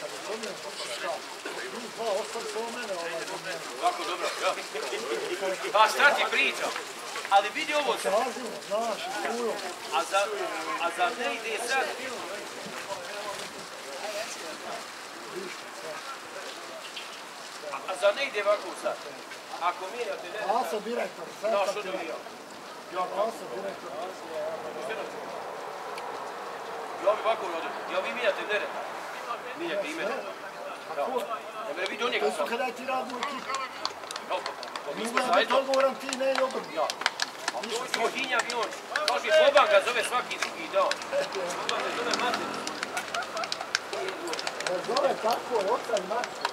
Kada dobijemo šta? Mi dva ostali samo mene ovaj za mene. Ovako dobro, ja. Pa šta ti pričam? Ali vidi ovo, znaš, strujo. a za, a za ne ide sad, a, a za ne ide ovako sad. Ako mijenjate ne, Ja sam direktor, sve da, što ti. dobija? Ja sam direktor. Ja bi ovako uradio, ja vi ne, mijenjate ime. Da. Ja me vidi on To njega je sam. kada ti radi u ekipu. Ja, pa, pa mi smo zajedno. odgovoran ti, ne i obrni. Ja. To smo hinjak i on. Kaže, Boban ga zove svaki drugi dan. Boban ga zove mater. Ne zove tako, oca i mati.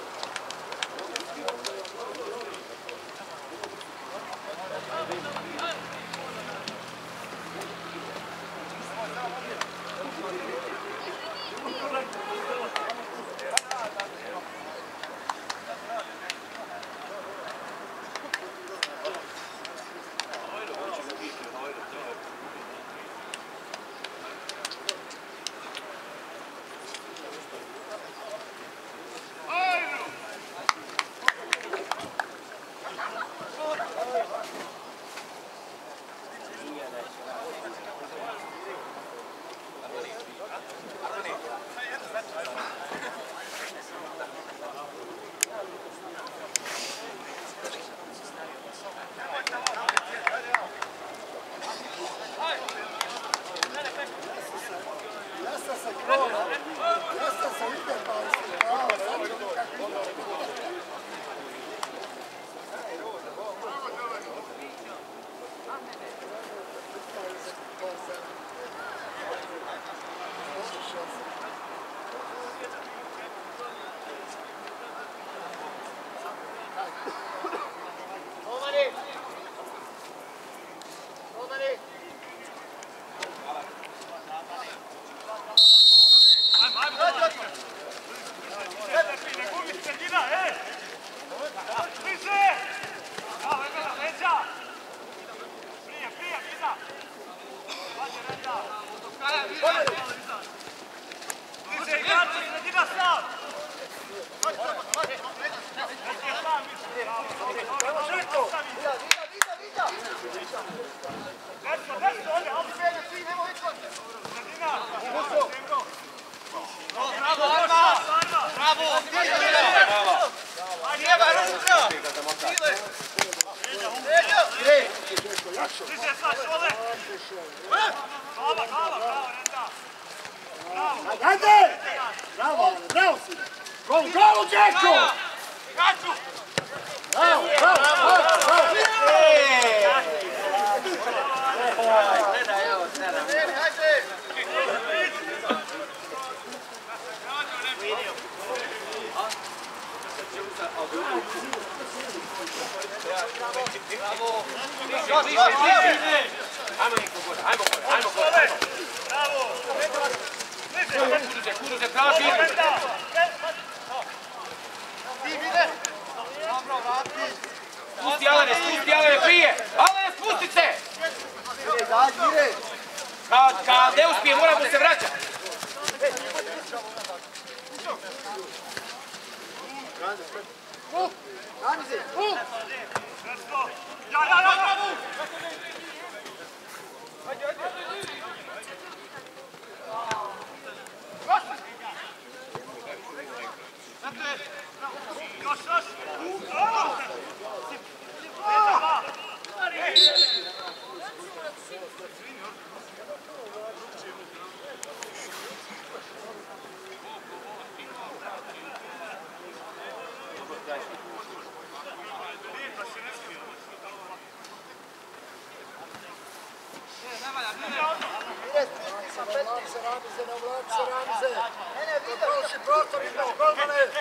Gol, gol, Đeko! Bravo, bravo, bravo, bravo! Ajmo niko gore, ajmo gore, ajmo gore. Kudu se, kudu se, traži. Spusti Alene, spusti Alene prije. Alene, spusti se! Kad, kad ne uspije, moramo se vraćati. Vlad se Ramze, na vlad se Ramize! Prošli prostor, imaš golmane!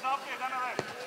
Gore! Mire!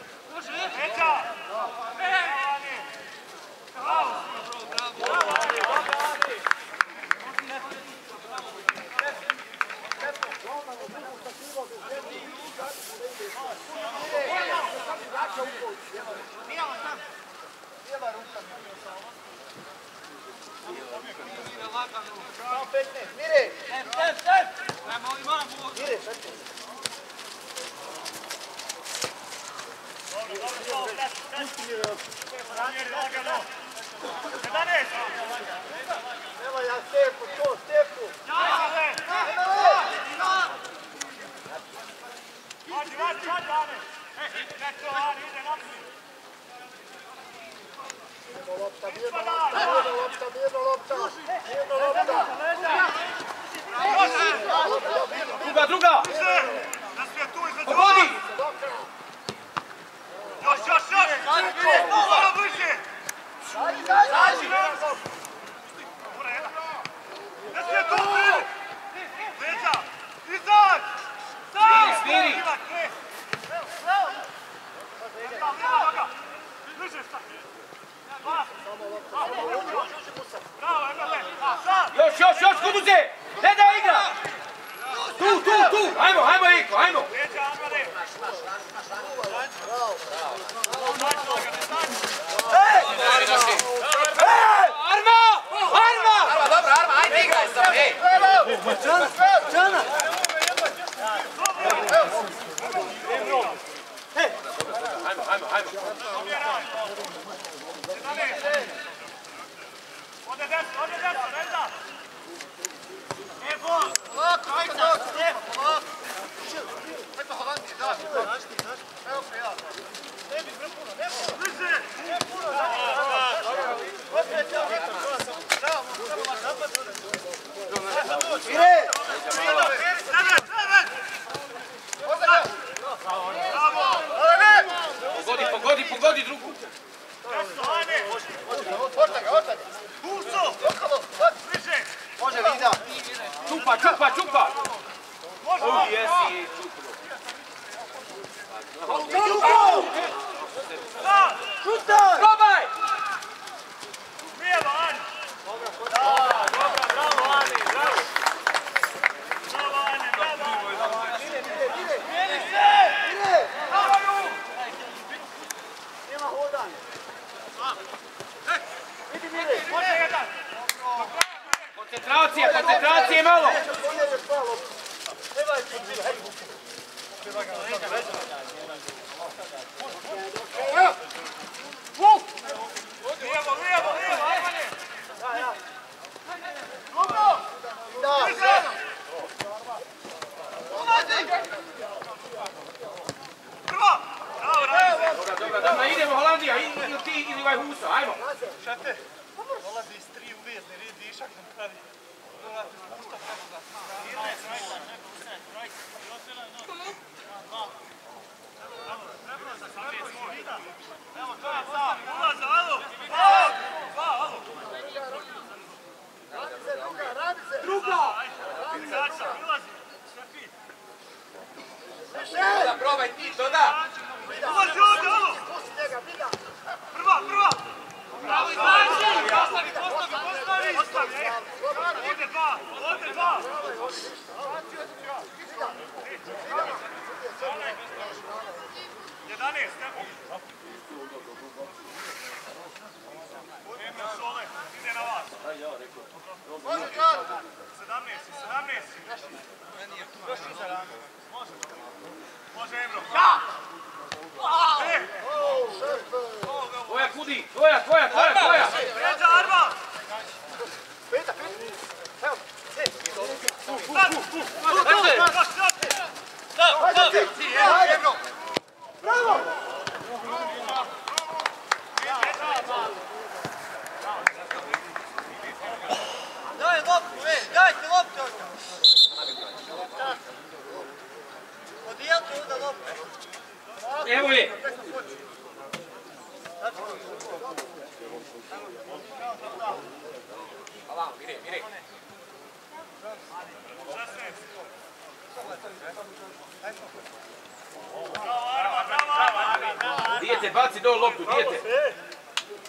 Dol loptu, dijete.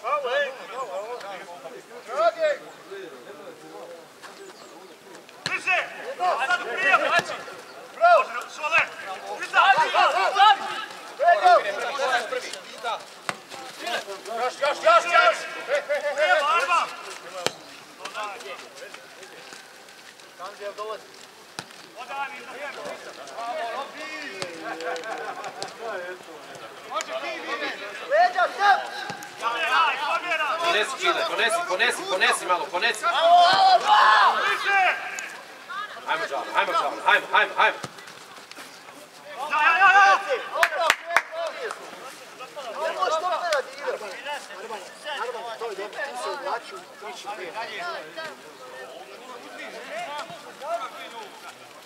Bravo, ej! Dragi. Bliže! Sad u prijem! Bravo. Može, Šole! Iza! Iza! Bravo. Još, još, još, još. Prijem, Arma! Odaj mi za njega. Leđa, step. Pomjeraj, pomjeraj! Ponesi čile, ponesi, ponesi, ponesi malo, ponesi. Bliže! Hajmo Đalo, hajmo Đalo, hajmo, hajmo, hajmo. Ja, ja, ja, ja! Ovo što ne radi, igra. Arman, to je dobro, ti se oblaču, ti će pet.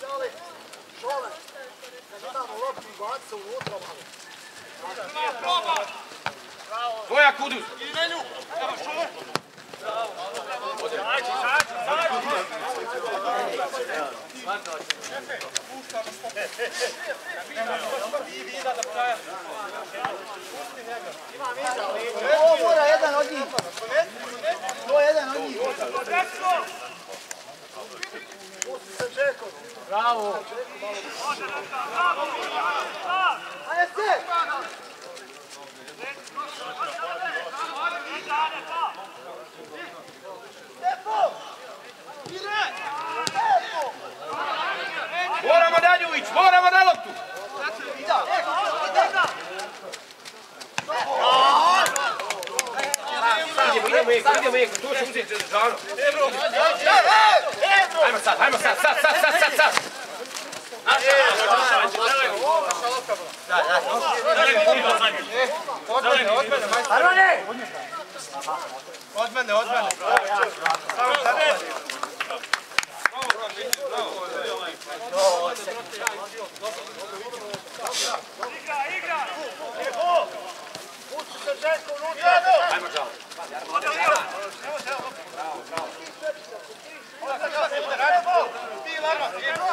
Dale, Šole, kad imamo loptu i baca unutra malo. Tvoja kuduz. Ovo mora jedan od njih. To je jedan od njih. Pusti se Žeko. Bravo. Ajde se. Stepo. Moramo Danjuvić, moramo na loptu. Ida. Idemo, idemo, Eko, idemo, Eko, to će uzeti za Žano. Hajmo sad, hajmo sad, sad, sad, sad, sad, sad. Armane. Igra, igra! Pusti se Žeko unutra. Hajmo Žano. Ode, ode! Leđa, leđa! Mirno,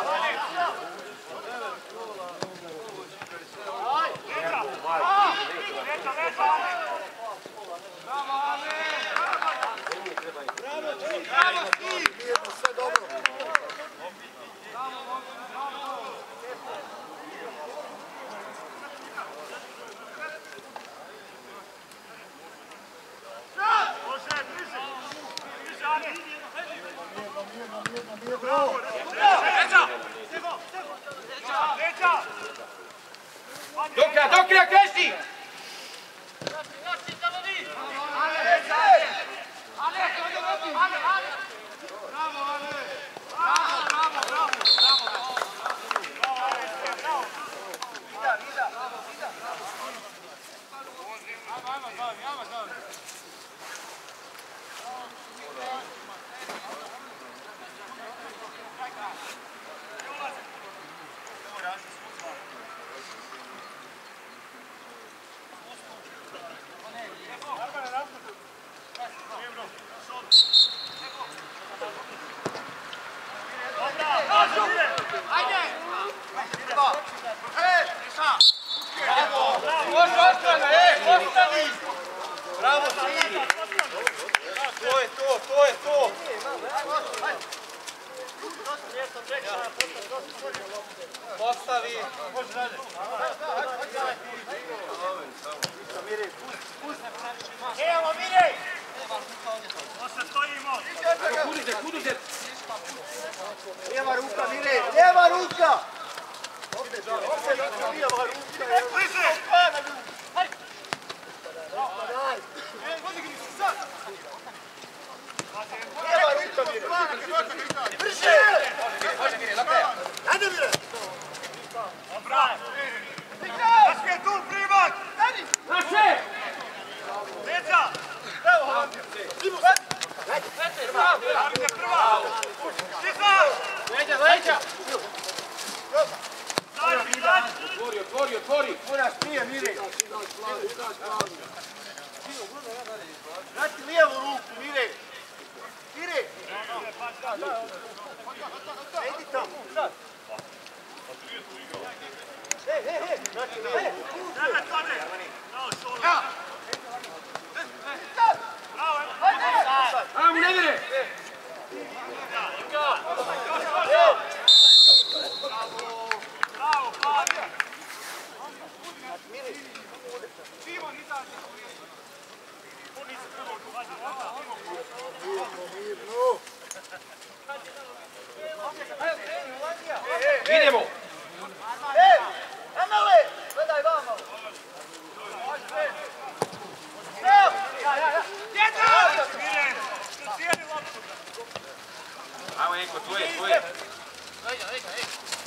Enko, tvoje, tvoje!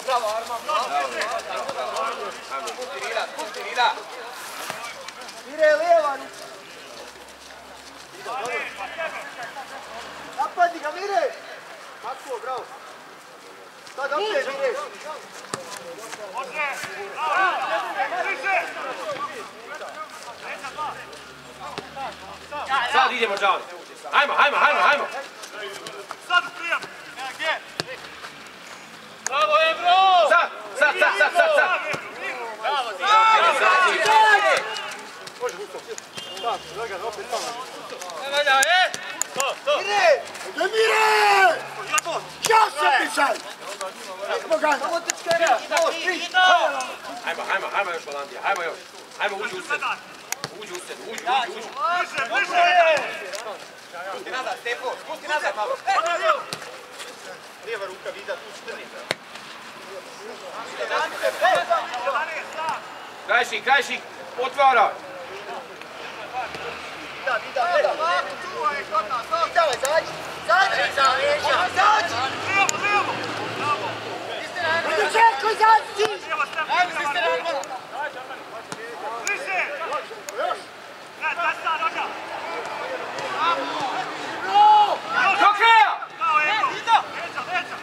Bravo, Arman, bravo. Ajmo, pusti Rida, pusti Rida! Mire, lijeva ruka. Napadi ga, Mire. Tako, bravo. Sad opet, Mire. Može! Bravo! Leđa, dva! Sad idemo, Čali! Ajmo, ajmo, ajmo, ajmo! Sad u prijem! Gdje? Bravo, Ebro! Sad, sad, sad, sad, sad, sad! Bravo, ti! Mire! Gdje Mire? Ja se pišaj! Kako ga? Samo ti čkera. Ajmo, ajmo, ajmo još Holandija, ajmo još! Ajmo, uđi u sred! Uđi u sred, uđi, uđi, uđi! Bliže, bliže! Spusti nazad, malo! Lijevo! Lijeva ruka, vida, tu strni. Ranije, sam! Krajšik, krajšik, otvara! Vida, vida, vida. Vida, zađi. Zađi. Zađi. Lijevo, lijevo! Bravo! Ajde, čekaj, zađi. Lijevo, Stefan! Bliže! Ne, daj sad, noga! Do kraja! Bravo, Eko! Leđa, leđa!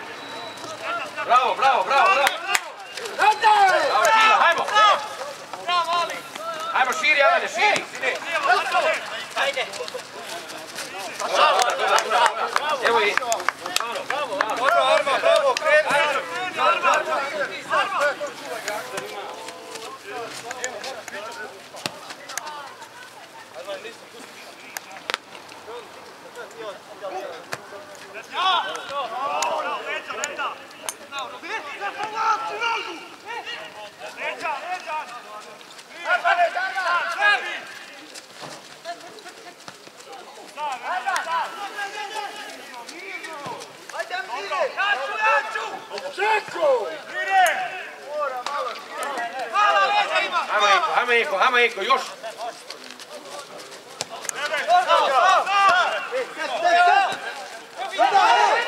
Leđa, Stefan! Bravo, bravo, bravo, bravo! Ajde. Bravo, Kila, ajmo! Ajmo, širi, Alene, širi! Lijevo, Marko! Evo i... Bravo, leđa, leđa! Leđa, leđa! Sebi! Ajde, Mire. Jaču, jaču! Čekaj. Mire! Mala leđa ima! Ajmo, Eko, ajmo, Eko, ajmo, Eko, još! Nebe! Step, step, step. Sada, ej.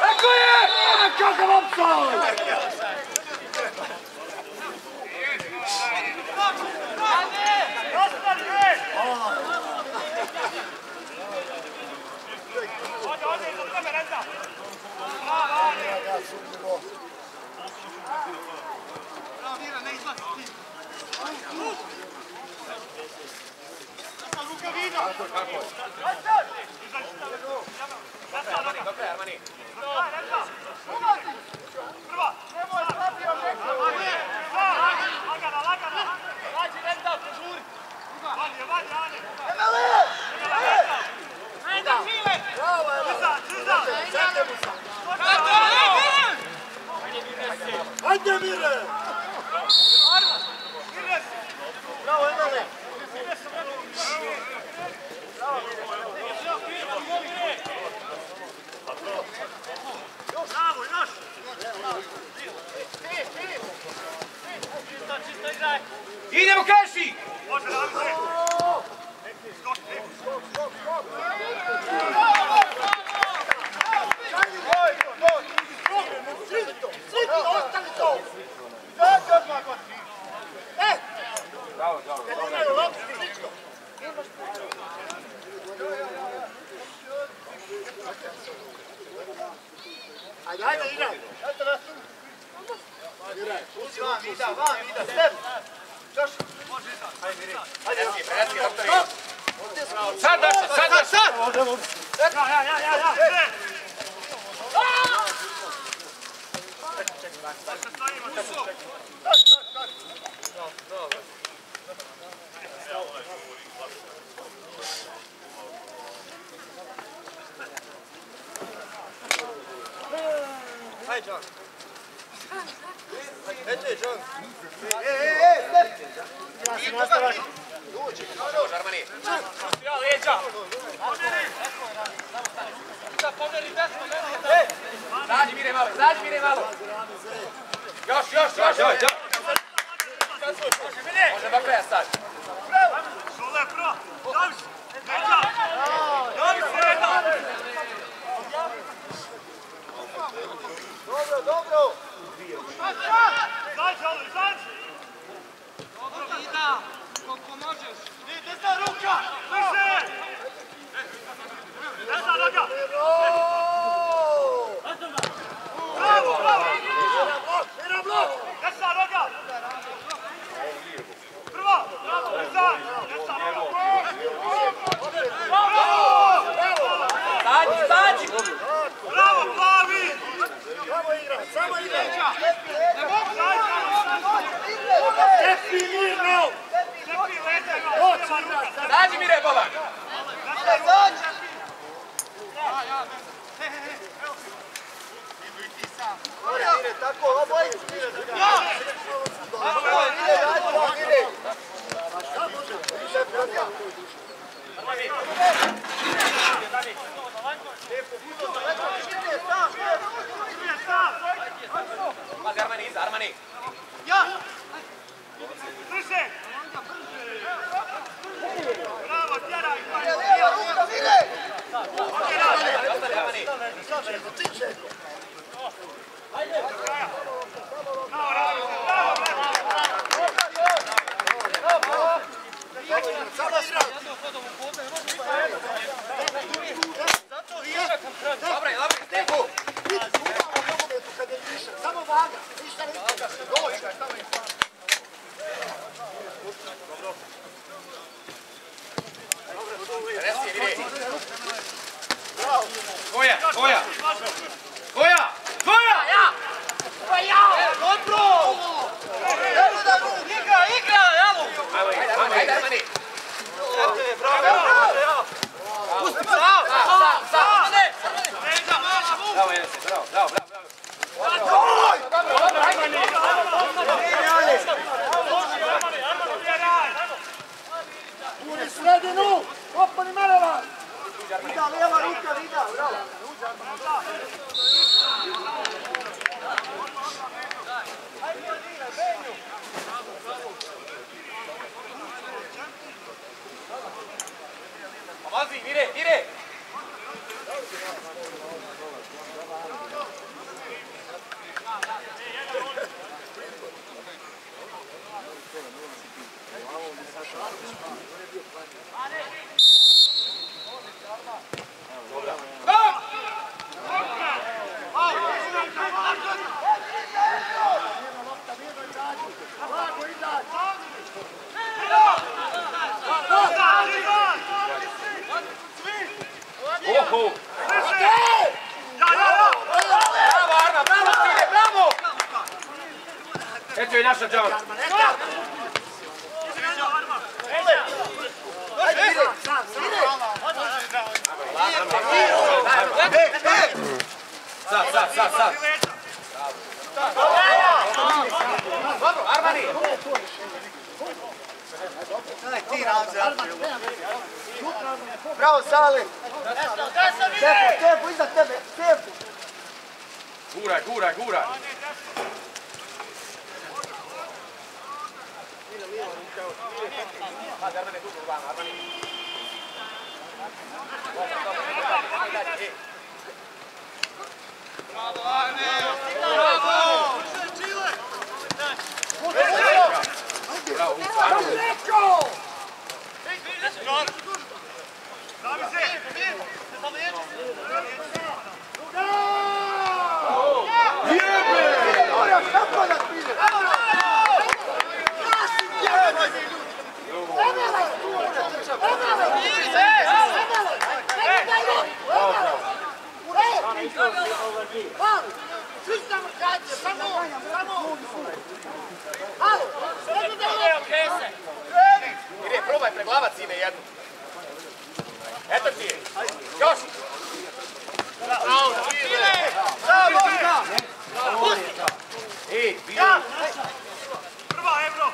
Tako je! Kakav opsal. Ostali, ej! Ode, ode, iza tebe, Reza! Bravo, ode! Ja sumnjivo. Armani! Prva! Nemoj, slabio neko! Lagana, lagana! Požuri! Ane! Emele. Bravo, Emele. Mu sam. Bravo! Ajde, Mire. Bravo, Emele. Se! Idemo kaši! Može, Ramze! Skok, ne. Ostali to! E! Bravo, bravo. Kad imaju loptu, slično. Ajde, ajde, igraj. Igraj. Uzi van, Vida, van, Vida, step! Još! Može, Ajde, Sad, Daša, sad, sad, Sad! Ja, ja, ja, ja, ja! Daša, stojimo, tu. Hajde, John. Hajde, John. E, e, e, step! Ja se nastavak. Dođi, Armani. Ja, leđa! Zađi, Mire, malo, zađi, Mire, malo. Još, još, još, još. još. Može do kraja stati. Šule, pro! Se! Leđa! Dobro. Izađi, ali izađi! Dobro, Vida! Koliko možeš? Ide za ruka! Drže! Desna noga! Bravo, bravo! Mira blok, mira blok. Igra, samo igra. Mire, Boban. Tako, obojicu mire da ga. Ide, ajde, ajde, ide. Šta može? Ide, braka. Ide, Ide, probaj preglavac sine jednu. Eto ti je. Još. Bravo, Mile. Ej, bilo.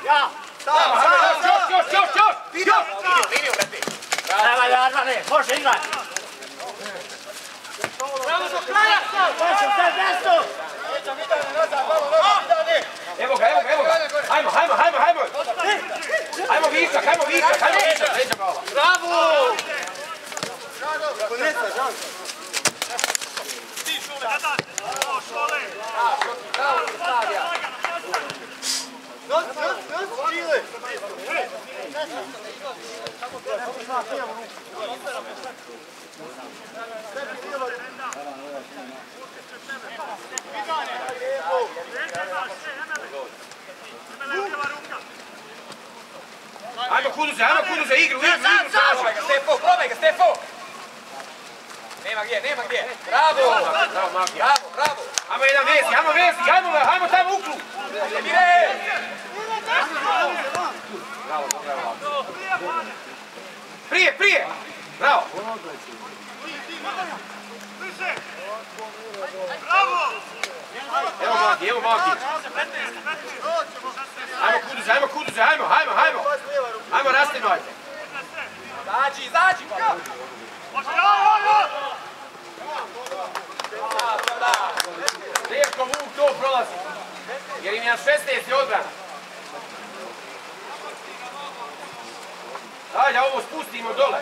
Ja. Ajmo, ajmo, još, još, još, još, još, još. Liniju, brate. Daj, Armane, može igraj. Može, sad desno. Evo ga, evo ga, evo ga. Hajmo, hajmo, hajmo, hajmo. Hajmo višak, hajmo višak, da da, o brava. Bravo. Konesa, žal. Noć, noć, noć, Čile! Ajmo kuduze, ajmo kuduze, igru, igru, igru. Probaj ga, Stefo, probaj ga, Stefo. Nema gdje, nema gdje. Bravo. Bravo, magija. Bravo, bravo. Ajmo jedan vezi, ajmo vezi, ajmo, ajmo tamo u klub. Emire. Prije, prije. Bravo. Evo magi, evo magi. Ajmo kuduze, ajmo kuduze, ajmo, ajmo, ajmo. Ajmo, rastimajte. Izađi, izađi. Lijepo Vuk to prolazi. Jer im je na 16. odbrana. Daj da ovo spustimo dole.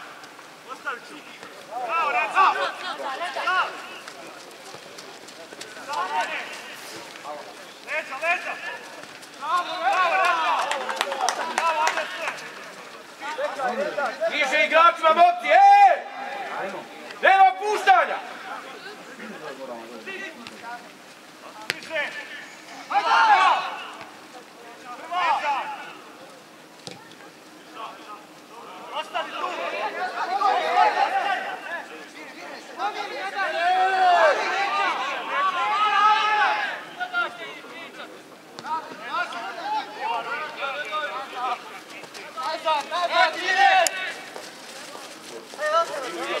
Ajmo igračima e! Nema puštanja! Pazi, Arman, Arman, pazi, ide druga.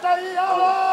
Tá aí, alô!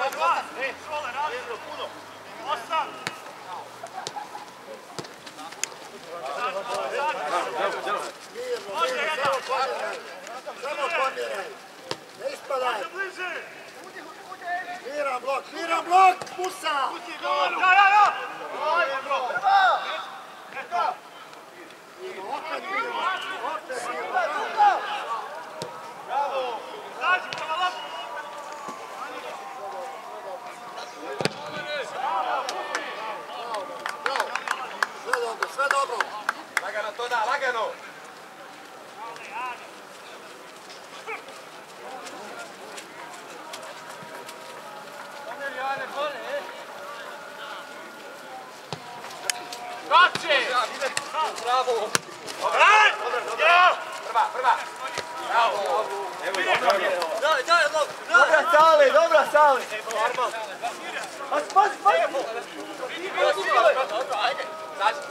Bravo! sve dobro. Lagano to da, lagano. Koči! Bravo! Dobra! Dobra, dobra! Prva, prva! Bravo! Evo, dobro je ovo. Daj, daj, dobra sale, dobra sale! Pas, pas, pas! Dobro, ajde! Hey!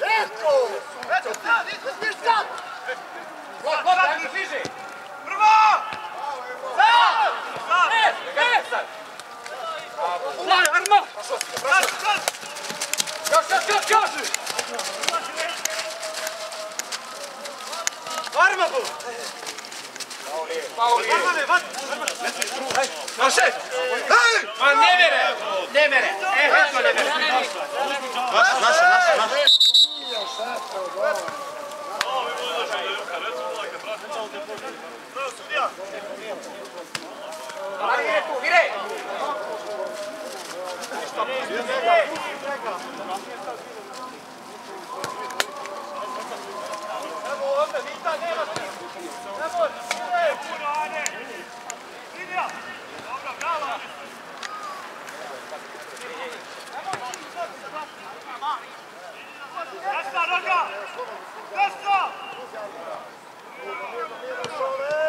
Retko! Retko, ne smiješ sad! Hop, hop, Rangi, bliže! Daj, Armo! Još, još, još, još! Armo bu! Armane, vat! Naše! Hej! Ma ne mere! Ne mere! E, eto ne mere! Naša, naša, naša, Bravo! Rangi, ide tu, ide!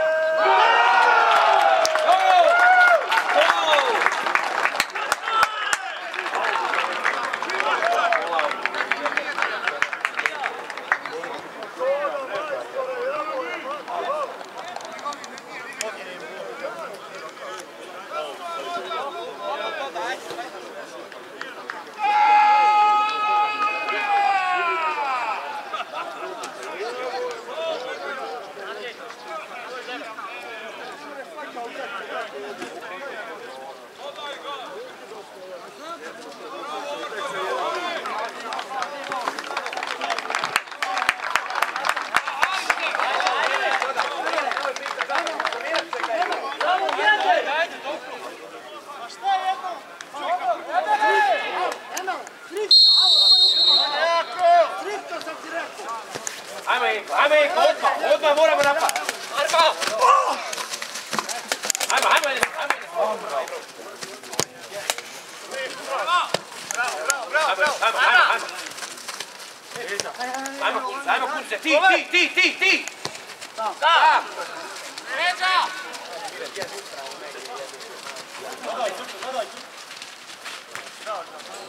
Ajmo Eko, ajmo Eko, odmah, odmah moramo napad. Arma! Ajmo, ajmo, ajmo, ajmo. Ajmo, ajmo, ajmo, ajmo. Ajmo, kurce, ajmo, kurce, ti, ti, ti, ti, ti. Da.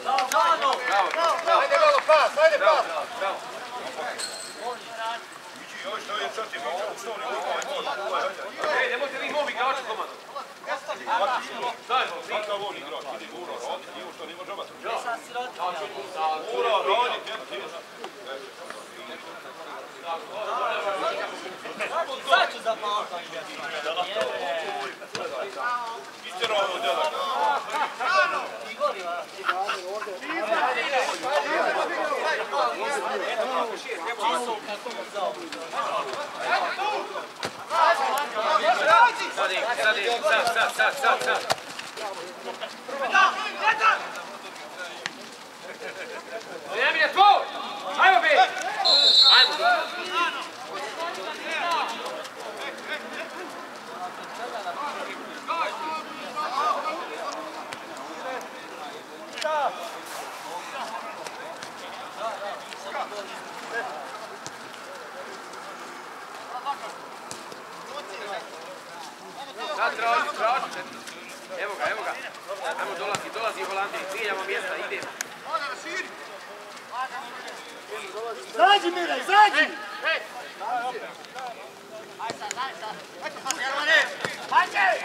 Bravo, bravo, Ajde, malo pas, ajde bravo, pas! bravo, bravo. Ej, nemojte vi mom igraču komadu. Zajedno, vi. Sad, Eko, sad, Eko, sad, sad, sad, sad, sad. Benjamine, tvoj! Ajmo, be! Ajmo! Sad traži, traži. Evo ga, evo ga. Ajmo, dolazi, dolazi Holandije. Mijenjamo mjesta, idemo. Izađi, Mira, izađi!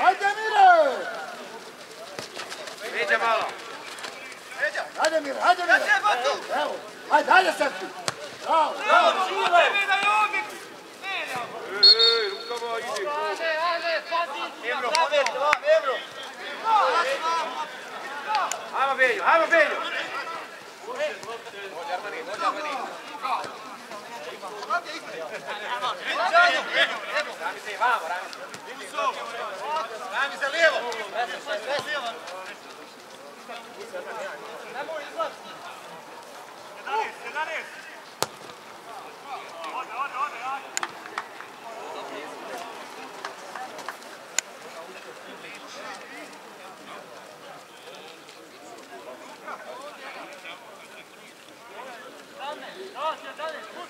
Ajde, Mire! Peđa malo. Ajde, Mire, ajde, Mire! Evo, ajde, ajde sad ti! Bravo, bravo! Ej, rukama ide. Ebro, pobjedi, vam, Ebro! Ajmo, Benjo, ajmo, Benjo. Rami se, vamo, Rami. Rami za lijevo! Hvala, Jel' go? Ajde ti da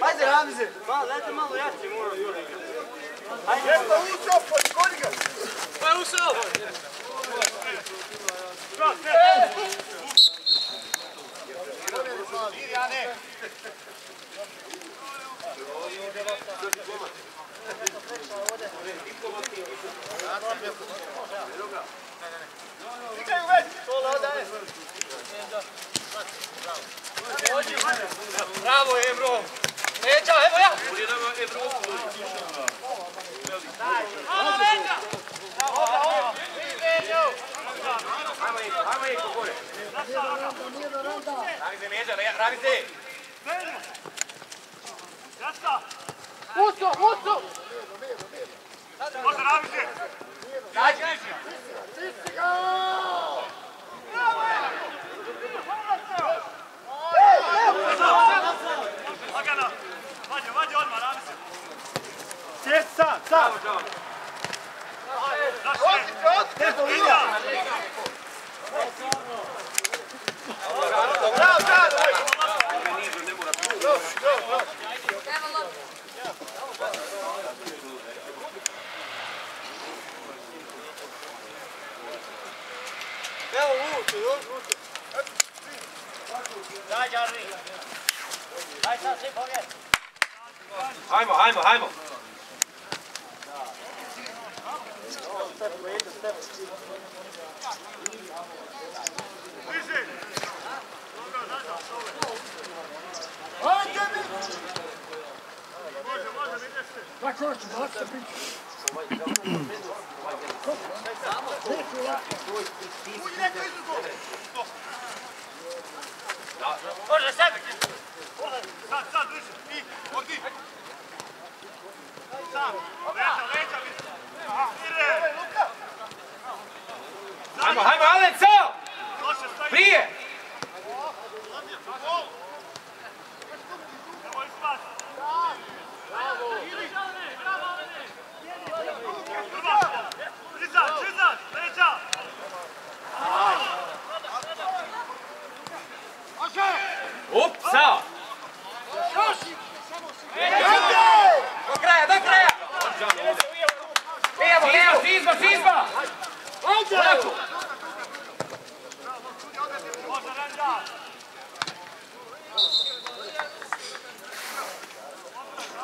Pazi, Ramze! Pa, dajte malo jače, mora Jure. Ajde. Jeste Uso, poškodi ga. Pa Uso! Bravo, Ebro! Može Ravice! Dađe! Stisti ga! Bravo! Leđa, evo ja! Bude nama Evropu. Ajmo ih, ajmo ih, gore. Ravize leđa, le- mi! Može, može, Dađi! se. sam, sam! Tempo, linija! Bravo, Džana. Evo, Uso, još Uso. Daj, sebe. Daj sad, svi pogled! Hajmo, hajmo, hajmo. Može sebi! Hajmo, hajmo, Alen, sao! Prije! Up, sao! Do kraja, do kraja! Lijevo, lijevo! Čizma, čizma! Lako!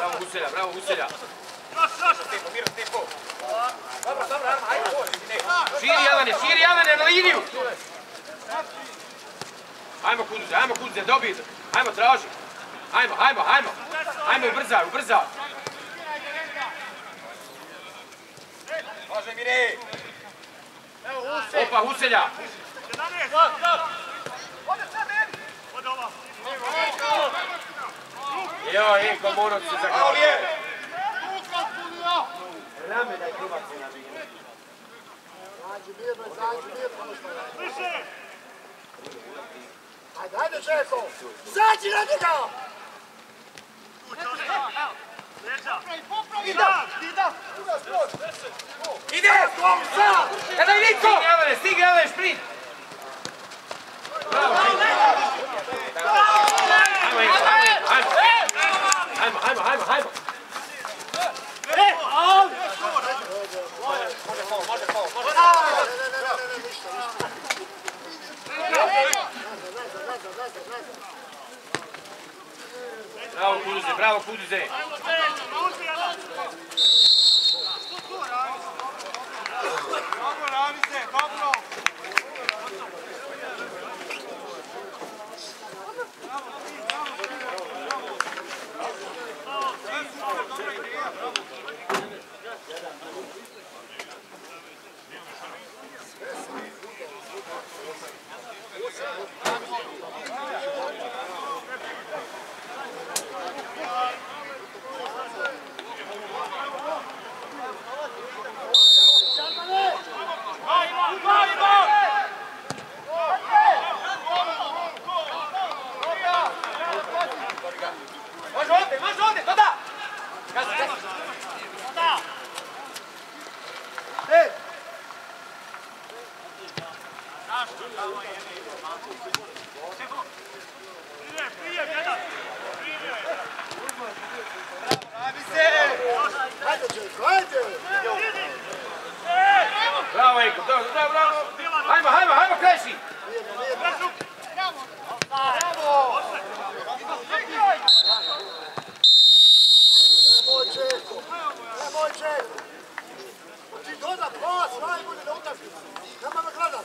Bravo Huselja, bravo Huselja. Tempo, miro, tempo! Dobro, dobro, Arma, ajde, gore! Ne. Širi Jelane, širi Jelane na liniju. Ajmo Kuduze, ajmo Kuduze, dobij. Ajmo, traži. Ajmo, ajmo, ajmo. Ajmo, ubrzaj, ubrzaj. Može, Mire! Opa, Huselja. Jo, ej, Komorac se Bravo, zaklao. lijevo! Izađi mirno, izađi mirno. ono što je. Ajde, ajde, Čeko! Izađi na njega! Ide! Kada je Vinko! Stigni, Alene, stigni, Alene, šprint! Bravo, šprint! Ajmo, Inko, ajmo, ajmo, ajmo, ajmo, ajmo, ajmo. Bravo, Kuduze, bravo, Kuduze. Može ovdje, može ovdje, Čeko, ajde! Bravo, Hey! Bravo, Eko, bravo, bravo, bravo. Hajmo, hajmo, hajmo, kreši. Nemoj Čeko! Nemoj Čeko! Ti doda pas, najbolje na utakmici. Nema me gledat.